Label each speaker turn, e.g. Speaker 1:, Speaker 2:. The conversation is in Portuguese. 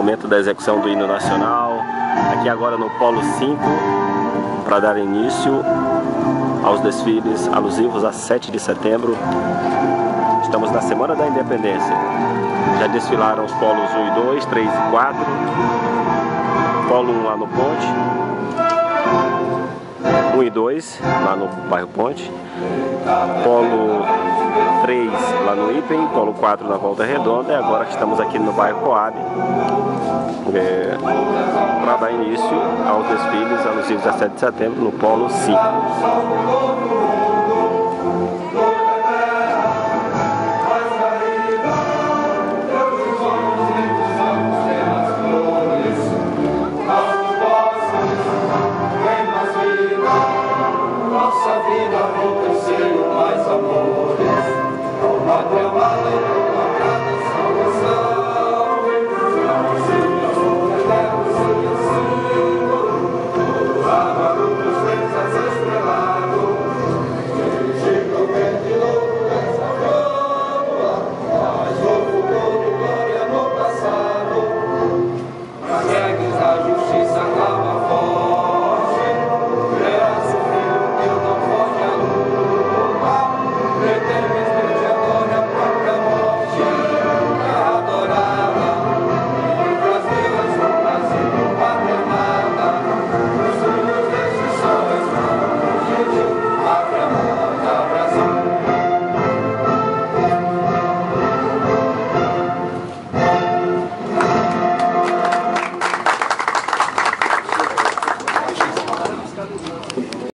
Speaker 1: momento da execução do hino nacional, aqui agora no Polo 5, para dar início aos desfiles alusivos a 7 de setembro. Estamos na Semana da Independência. Já desfilaram os polos 1 e 2, 3 e 4, polo 1 lá no Ponte, 1 e 2 lá no bairro Ponte, polo 3 lá no Item, Polo 4 na Volta Redonda, e agora estamos aqui no bairro Coab é, para dar início aos desfiles alusivos a 7 de setembro no Polo 5. Nossa vida aconteceu mais amor.